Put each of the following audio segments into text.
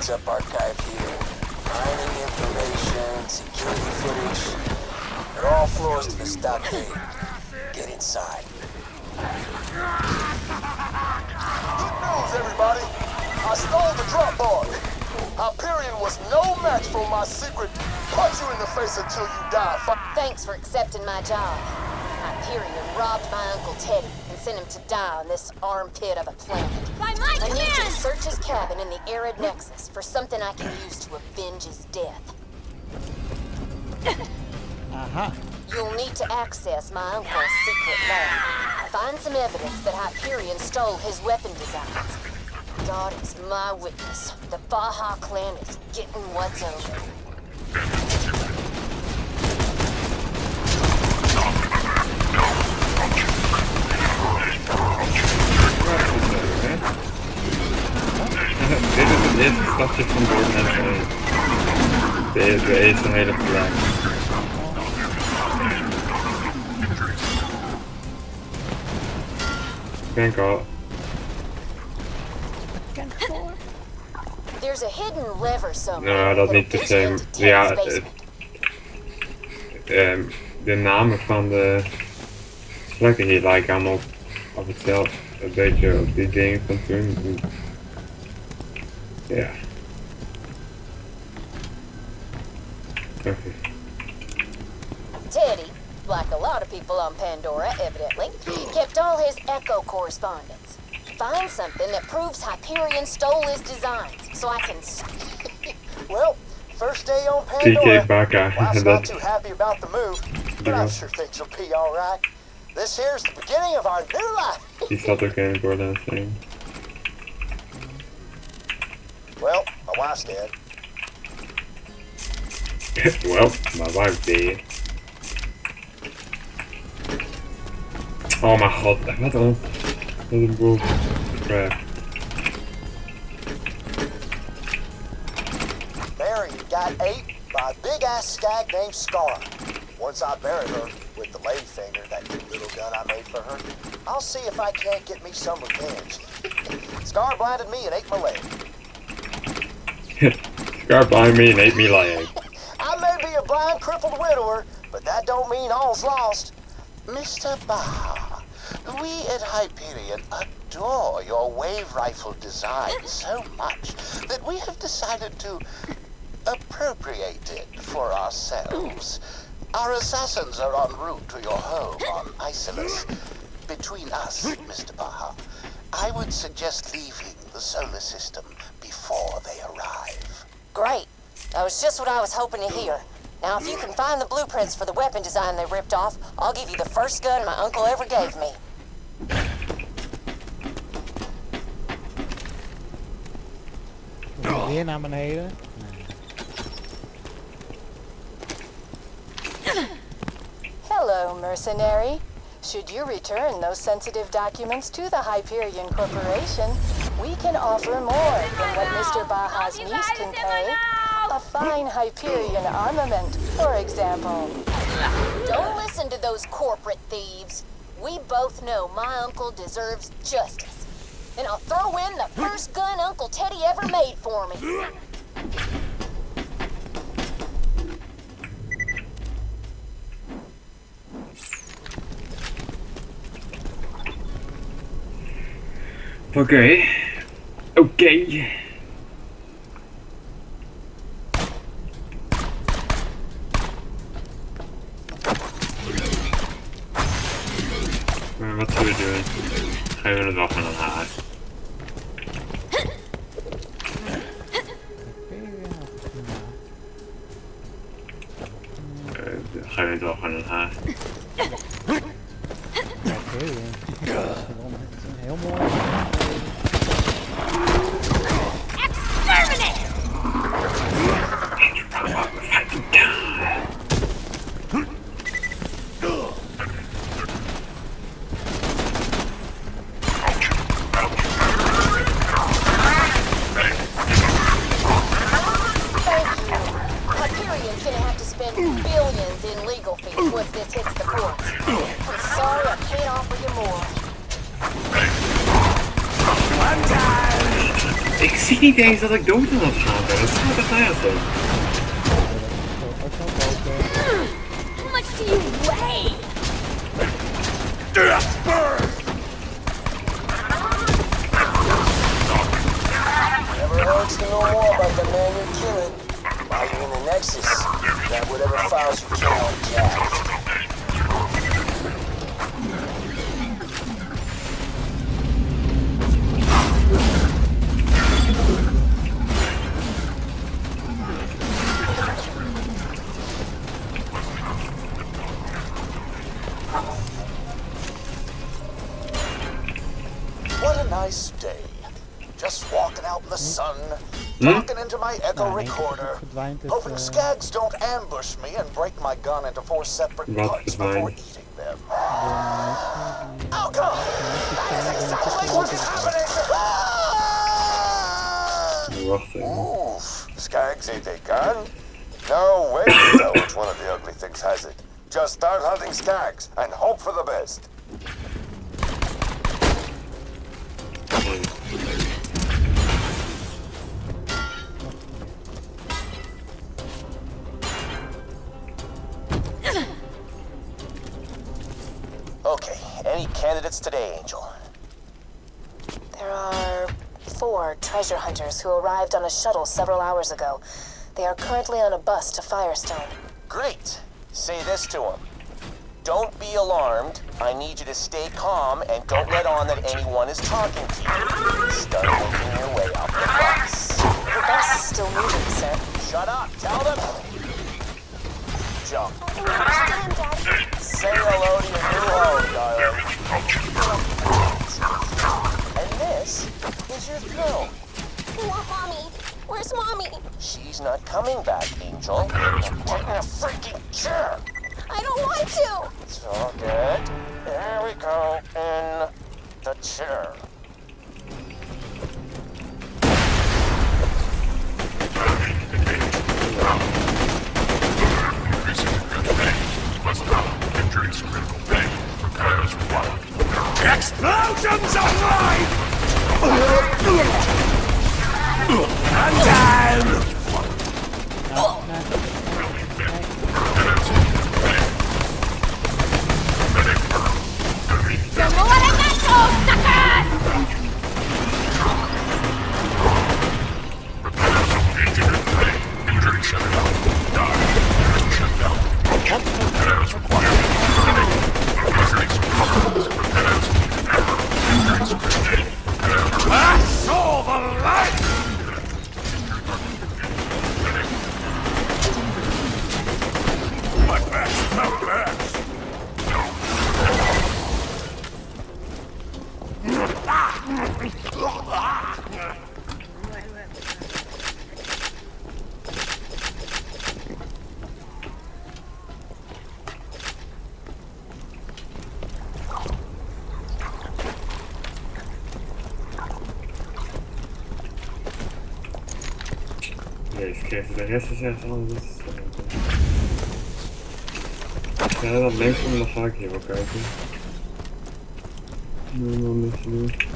Hyperion ends up archived here. Mining information, security footage. It all flows to the stockade. Get inside. Good news, everybody. I stole the drop bar. Hyperion was no match for my secret punch you in the face until you die. Fi- Thanks for accepting my job. Hyperion robbed my Uncle Teddy and sent him to die on this armpit of a planet. By my I need you to search his cabin in the Arid Nexus for something I can use to avenge his death. Aha. You'll need to access my uncle's secret lab. Find some evidence that Hyperion stole his weapon designs. God is my witness. The Baja clan is getting what's over. Dit is het stapje van Borderlands 1. Deze, deze hele plek. Ik denk al. There's a hidden lever somewhere. Nou, dat niet per se. Ja, het, ehm, de namen van de plekken hier lijken allemaal op hetzelfde. Een beetje op die dingen van toen. Ja. Oké. Teddy, like a lot of people on Pandora, evidently, kept all his Echo correspondence. Find something that proves Hyperion stole his designs, so I can. well, first day on Pandora. Wife's not too happy about the move, but Yeah. I'm sure things will be all right. This here's the beginning of our new life. die zat ook in Borderlands 1. Well, my wife's dead. well, my wife deed. Oh my god, een... Wat een boel crap. Mary got ate by a big ass stag named Scar. Once I bury her with the lady finger, that little gun I made for her, I'll see if I can't get me some revenge. Scar blinded me and ate my leg. Scar blind me and ate me leg. I may be a blind, crippled widower, but that don't mean all's lost. Mr. Baha, we at Hyperion adore your wave rifle design so much that we have decided to appropriate it for ourselves. Our assassins are en route to your home on Isolus. Between us, Mr. Baha, I would suggest leaving the solar system before they arrive. Great. That was just what I was hoping to hear. Now, if you can find the blueprints for the weapon design they ripped off, I'll give you the first gun my uncle ever gave me. Weer naar beneden. Hello, mercenary. Should you return those sensitive documents to the Hyperion Corporation, we can offer more than what Mr. Baja's niece can pay. A fine Hyperion armament, for example. Don't listen to those corporate thieves. We both know my uncle deserves justice. And I'll throw in the first gun Uncle Teddy ever made for me. Oké. Oké. Maar wat zullen we doen? Gaan we het wel van een haar? Gaan we het wel van een haar? Gonna have to spend billions in legal fees once this hits the courts. I'm sorry I can't offer you more. One time. Ik zie niet eens dat ik dood aan het gaan ben. Dat staat nergens op. Zo, ook zo boven. How much do you weigh? Never hurts to know more about the man you're killing. While you're in the Nexus, whatever files you can on Jack. What a nice day. Just walking out in the hmm? sun, hmm? talking into my echo Nou, in één keer recorder, verdwijnt hoping eh, skags don't ambush me and break my gun into four separate parts before eating them. door mensen die- Oh god! That is exactly what is happening! Wacht even. Oof, skags ain't they gone? No way, no, it's one of the ugly things has it. Just start hunting skags and hope for the best. Today, Angel? There are four treasure hunters who arrived on a shuttle several hours ago. They are currently on a bus to Firestone. Great. Say this to them. Don't be alarmed. I need you to stay calm and don't let on that anyone is talking to you. Start making your way up the bus. The bus is still moving, sir. Shut up. Tell them. Jump. Say hello to your new home, darling. And this is your throne. I mommy. Where's mommy? She's not coming back, Angel. Get in a freaking chair. I don't want to. It's all good. There we go. In the chair. Of life! And down! Keer de rest is echt anders. Ja, dat links me dan ga ik hier wel kijken. Nee, dan moet je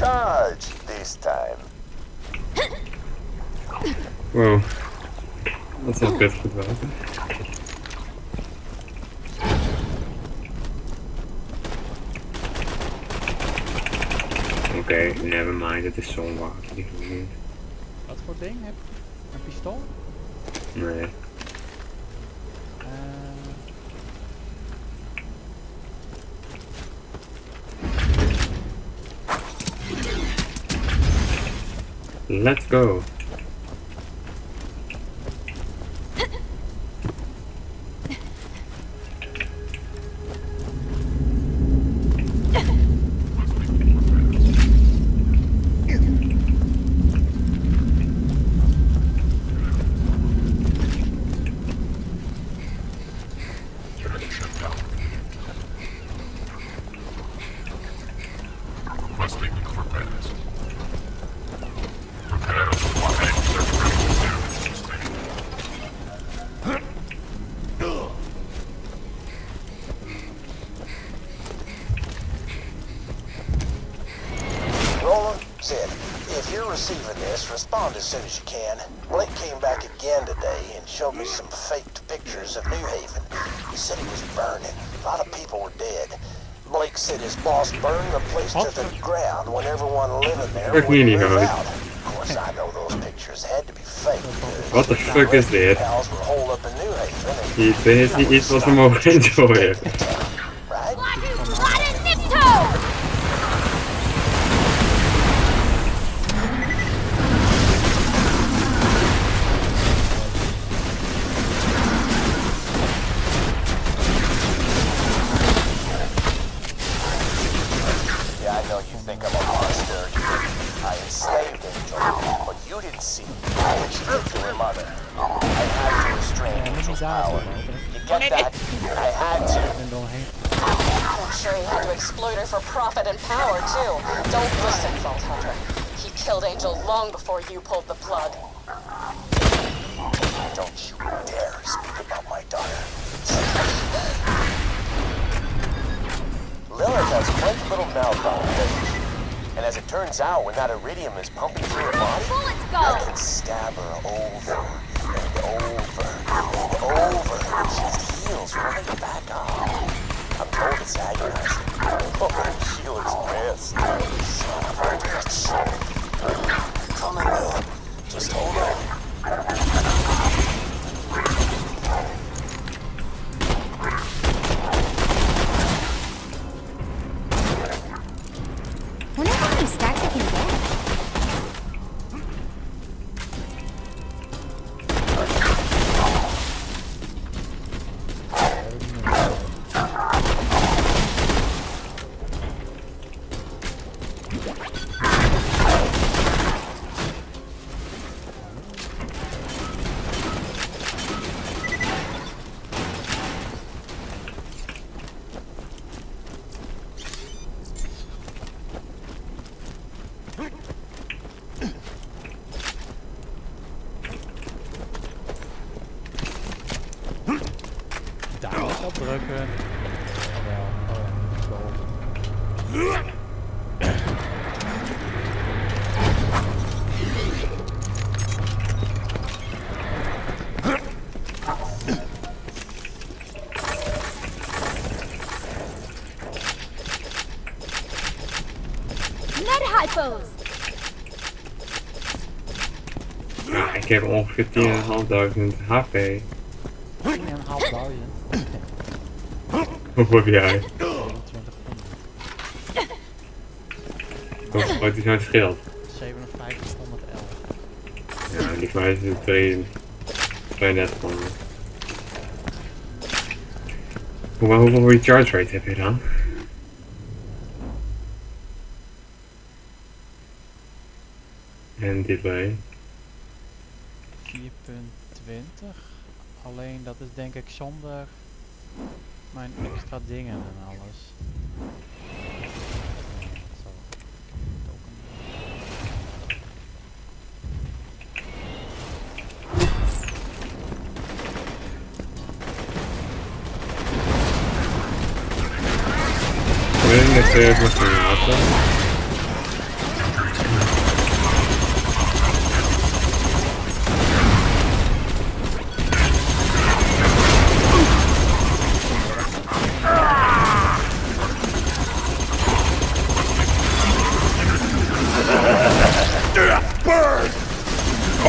charge this time. Wow. Dat is wel kut goed wel. Oké, never mind, het is zo'n wapen. die hoef ik niet. Wat voor ding heb? Een pistool? Nee. Let's go. Receiving this, respond as soon as you can. Blake came back again today and showed me some faked pictures of New Haven. He said it was burning. A lot of people were dead. Blake said his boss burned the place to the ground when everyone living there would move out. Of course, I know those pictures had to be fake. What the fuck is dit? He were holed up in New Haven is wat we mogen power, too. Don't listen, Vault Hunter. He killed Angel long before you pulled the plug. Don't you dare speak about my daughter. Lilith has quite a little mouth on her. And as it turns out, when that Eridium is pumping through her body, I can stab her over and over and over. She heals right back up. I'm told it's agonizing. Oh, she looks pissed. Son of a bitch. gebruiken. Oh ja, oh ja, Ik heb ongeveer 10.500 HP. 10.500? Hoeveel heb jij? 21 Hoe groot is jouw schild? 5711. Ja, die van mij is het 2 32 van. Hoe, hoeveel recharge rate heb je dan? En delay. 4.20. Alleen dat is denk ik zonder mijn extra dingen en alles. Nee, dat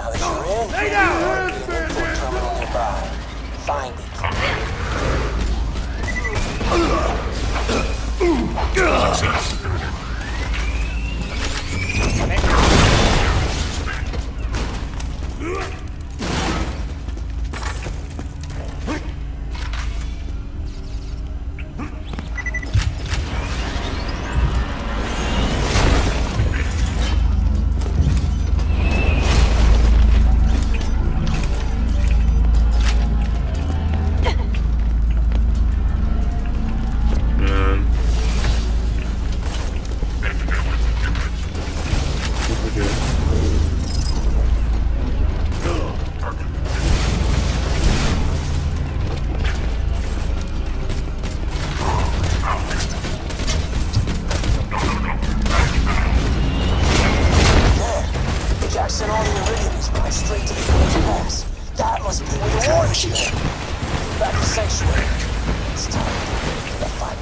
Now that you're in, Lay down. you terminal nearby. Find it. Success.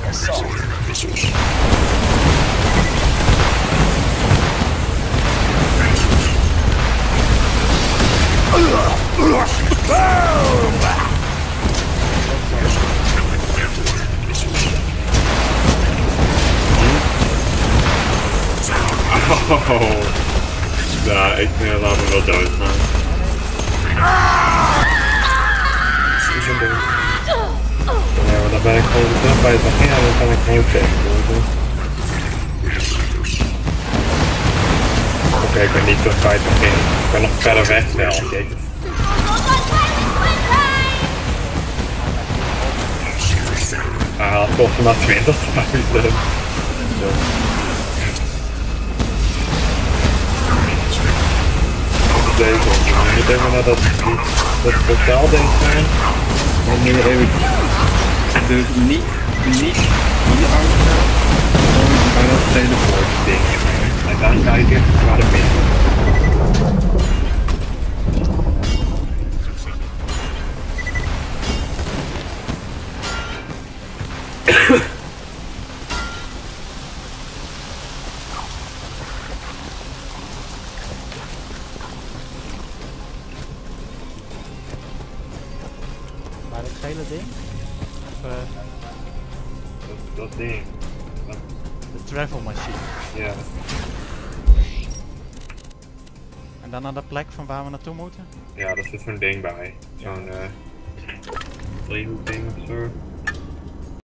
The final assault. Oh. Ja, ik uh, laat me wel doodgaan. Is een ding. Ja, maar dan ben ik gewoon de trap uit begin en dan kan ik gewoon checken. worden. Oké, okay, ik ben niet terug bij het begin. Ik ben nog verder weg wel, okay. Ah, toch maar 20.000. Deze, ik denk maar dat het totaal denk zijn. En nu heb ik dus niet, niet hier uitgegaan, maar dat teleport ding. En dan kijken waar de naar de plek van waar we naartoe moeten? ja, daar zit zo'n ding bij. Zo'n eh driehoek ding of zo.